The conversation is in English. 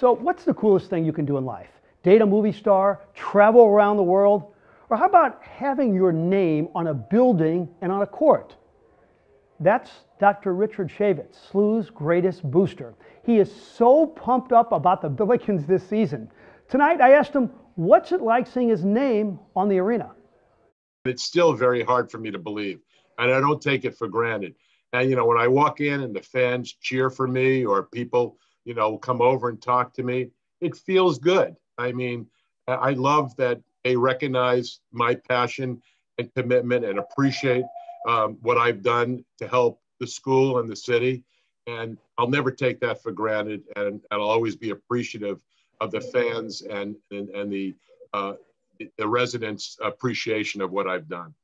So, what's the coolest thing you can do in life? Date a movie star, travel around the world, or how about having your name on a building and on a court? That's Dr. Richard Chaifetz, SLU's greatest booster. He is so pumped up about the Billikens this season. Tonight, I asked him, what's it like seeing his name on the arena? It's still very hard for me to believe, and I don't take it for granted. And, you know, when I walk in and the fans cheer for me or people you know, come over and talk to me. It feels good. I mean, I love that they recognize my passion and commitment and appreciate um, what I've done to help the school and the city. And I'll never take that for granted. And, I'll always be appreciative of the fans and, and, and the, uh, the residents' appreciation of what I've done.